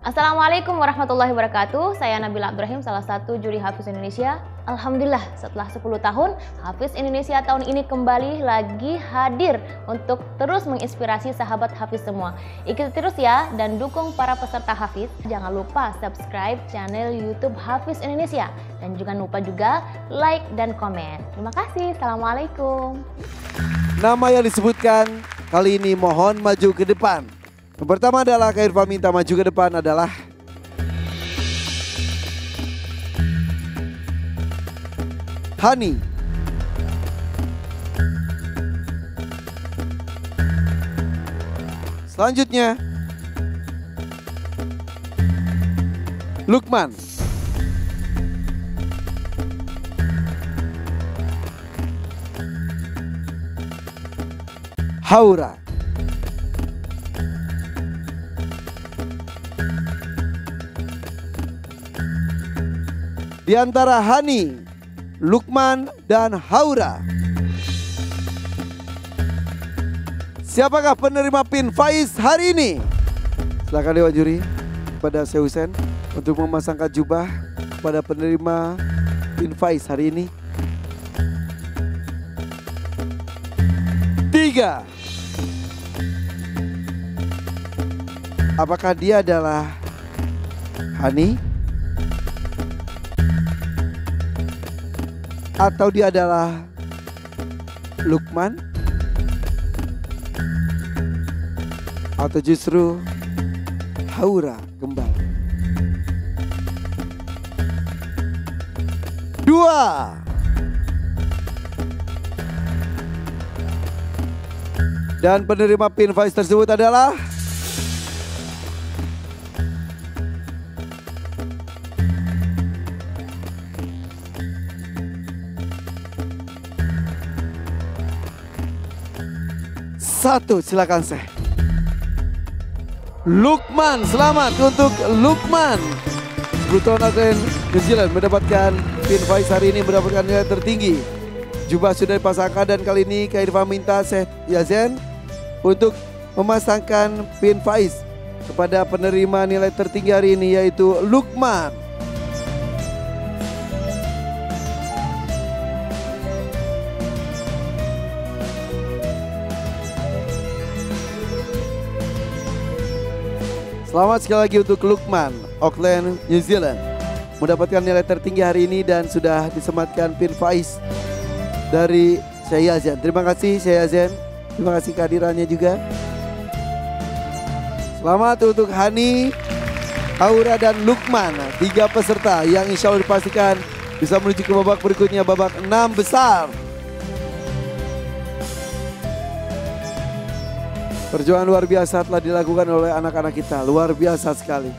Assalamualaikum warahmatullahi wabarakatuh. Saya Nabila Abdurrahim, salah satu juri Hafiz Indonesia. Alhamdulillah, setelah 10 tahun, Hafiz Indonesia tahun ini kembali lagi hadir untuk terus menginspirasi sahabat Hafiz semua. Ikuti terus ya dan dukung para peserta Hafiz. Jangan lupa subscribe channel YouTube Hafiz Indonesia dan jangan lupa juga like dan komen. Terima kasih. Assalamualaikum. Nama yang disebutkan kali ini mohon maju ke depan. Yang pertama adalah Kak Irfan minta maju ke depan adalah Hani. Selanjutnya Lukman. Haura. Di antara Hani, Lukman, dan Haura. Siapakah penerima pin Faiz hari ini? Silakan Dewan Juri pada Syekh Hussein untuk memasangkan jubah pada penerima pin Faiz hari ini. Tiga. Apakah dia adalah Hani? Atau dia adalah Lukman? Atau justru Haura Gembal? Dua. Dan penerima pin tersebut adalah Satu, silakan saya. Lukman, selamat untuk Lukman. 10 tahun New Zealand mendapatkan pin Faiz hari ini mendapatkan nilai tertinggi. Jubah sudah dipasangkan dan kali ini Kak Irfan minta Syekh Yazen untuk memasangkan pin Faiz kepada penerima nilai tertinggi hari ini yaitu Lukman. Selamat sekali lagi untuk Lukman, Auckland, New Zealand. Mendapatkan nilai tertinggi hari ini dan sudah disematkan pin Faiz dari Syekh Yazen. Terima kasih Syekh Yazen. Terima kasih kehadirannya juga. Selamat untuk Hani, Aura dan Lukman. Tiga peserta yang insya Allah dipastikan bisa menuju ke babak berikutnya, babak enam besar. Perjuangan luar biasa telah dilakukan oleh anak-anak kita, luar biasa sekali.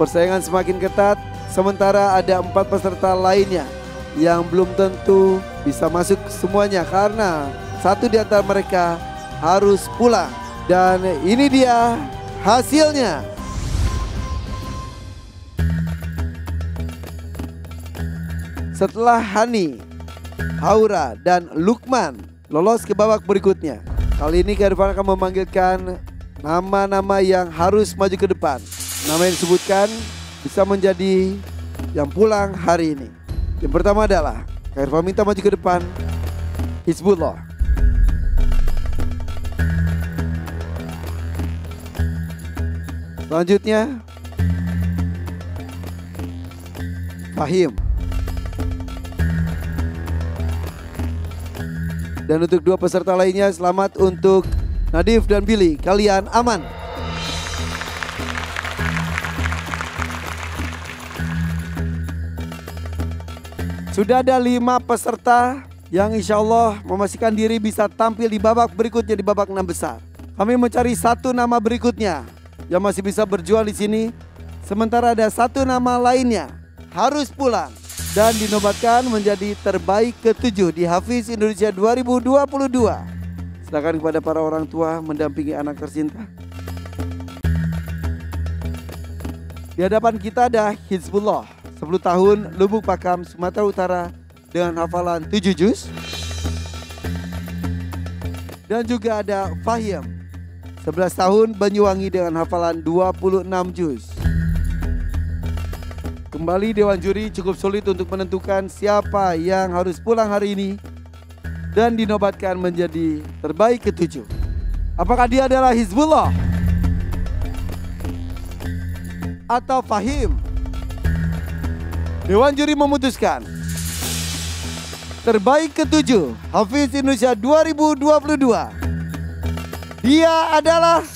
Persaingan semakin ketat, sementara ada empat peserta lainnya yang belum tentu bisa masuk semuanya karena satu di antara mereka harus pulang. Dan ini dia hasilnya. Setelah Hani, Haura, dan Lukman lolos ke babak berikutnya. Kali ini Irfan akan memanggilkan nama-nama yang harus maju ke depan. Nama yang disebutkan bisa menjadi yang pulang hari ini. Yang pertama adalah Kak Irfan minta maju ke depan Hizbullah. Selanjutnya Fahim. Dan untuk dua peserta lainnya selamat untuk Nadif dan Billy. Kalian aman. Sudah ada lima peserta yang insya Allah memastikan diri bisa tampil di babak berikutnya di babak enam besar. Kami mencari satu nama berikutnya yang masih bisa berjual di sini. Sementara ada satu nama lainnya harus pulang dan dinobatkan menjadi terbaik ketujuh di Hafiz Indonesia 2022. Silakan kepada para orang tua mendampingi anak tercinta. Di hadapan kita ada Hizbullah, 10 tahun Lubuk Pakam, Sumatera Utara dengan hafalan 7 juz. Dan juga ada Fahim, 11 tahun Banyuwangi dengan hafalan 26 juz. Kembali Dewan Juri cukup sulit untuk menentukan siapa yang harus pulang hari ini dan dinobatkan menjadi terbaik ketujuh. Apakah dia adalah Hizbullah? Atau Fahim? Dewan Juri memutuskan terbaik ketujuh Hafiz Indonesia 2022. Dia adalah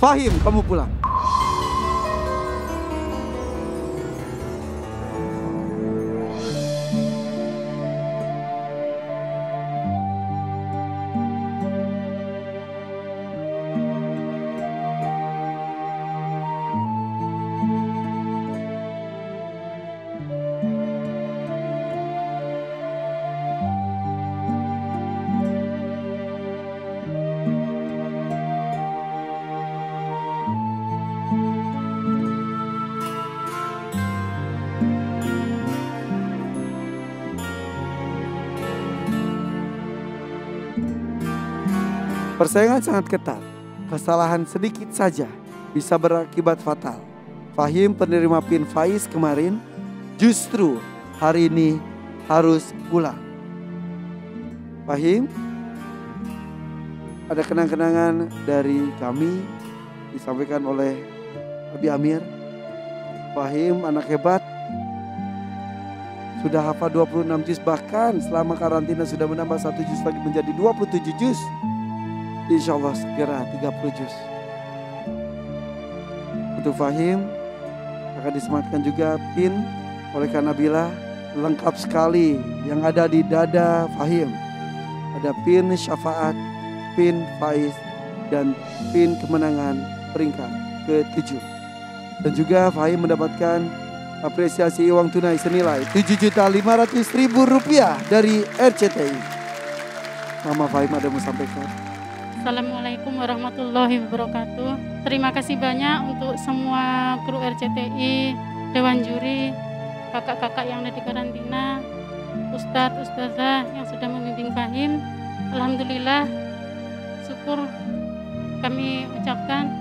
Fahim, kamu pulang. Persaingan sangat ketat. Kesalahan sedikit saja bisa berakibat fatal. Fahim penerima pin Faiz kemarin justru hari ini harus pulang. Fahim, ada kenang-kenangan dari kami disampaikan oleh Abi Amir. Fahim anak hebat, sudah hafal 26 juz bahkan selama karantina sudah menambah satu juz lagi menjadi 27 juz. Insya Allah segera 30 juz. Untuk Fahim akan disematkan juga pin oleh Kanabila lengkap sekali yang ada di dada Fahim. Ada pin syafaat, pin Faiz, dan pin kemenangan peringkat ke-7. Dan juga Fahim mendapatkan apresiasi uang tunai senilai 7.500.000 rupiah dari RCTI. Mama Fahim ada mau sampaikan. Assalamualaikum warahmatullahi wabarakatuh. Terima kasih banyak untuk semua kru RCTI, Dewan Juri, kakak-kakak yang ada di karantina, Ustadz, Ustazah yang sudah membimbing Fahim. Alhamdulillah, syukur kami ucapkan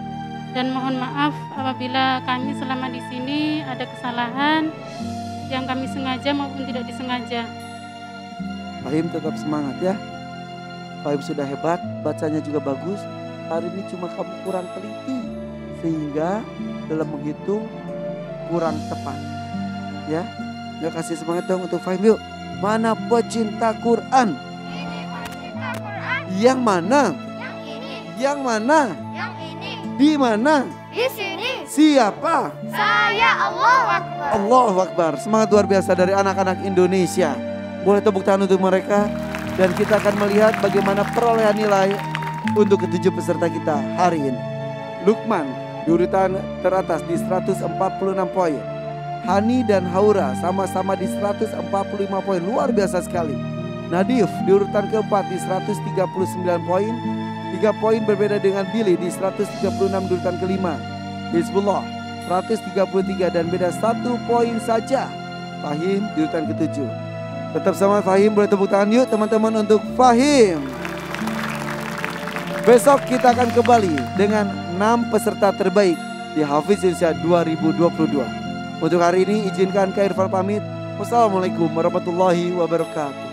dan mohon maaf apabila kami selama di sini ada kesalahan yang kami sengaja maupun tidak disengaja. Fahim tetap semangat ya. Fahim sudah hebat, bacanya juga bagus. Hari ini cuma kamu kurang teliti sehingga dalam menghitung kurang tepat. Ya, ya kasih semangat dong untuk Fahim yuk. Mana pecinta Quran? Ini pecinta Quran. Yang mana? Yang ini. Yang mana? Yang ini. Di mana? Di sini. Siapa? Saya Allah Akbar. Allahu Akbar. Semangat luar biasa dari anak-anak Indonesia. Boleh tepuk tangan untuk mereka dan kita akan melihat bagaimana perolehan nilai untuk ketujuh peserta kita hari ini. Lukman di urutan teratas di 146 poin. Hani dan Haura sama-sama di 145 poin, luar biasa sekali. Nadif di urutan keempat di 139 poin. Tiga poin berbeda dengan Billy di 136 di urutan kelima. Hizbullah 133 dan beda satu poin saja. Fahim di urutan ketujuh. Tetap sama Fahim, boleh tepuk tangan yuk teman-teman untuk Fahim. Besok kita akan kembali dengan 6 peserta terbaik di Hafiz Indonesia 2022. Untuk hari ini izinkan Kak Irfan pamit. Wassalamualaikum warahmatullahi wabarakatuh.